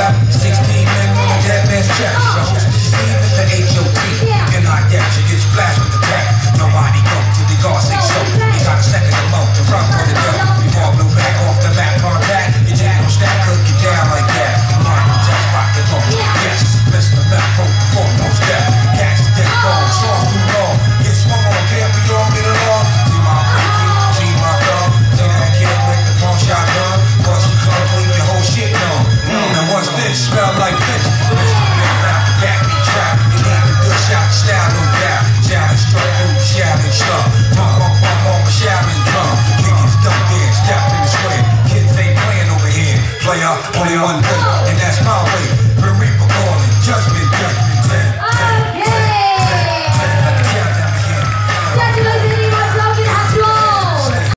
got 16 men on a dead man's chest. Oh. The host of the scene is the H.O.T. In our deck, you get splashed with the tech. Nobody go till the guard say so. You got a second to mouth to run for the dough. Before I blew back off the map contact, you just don't stack, cook you down like that. Martin just rock the phone. Yes, Mr. The foremost player, only one and that's power.